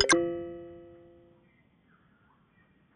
you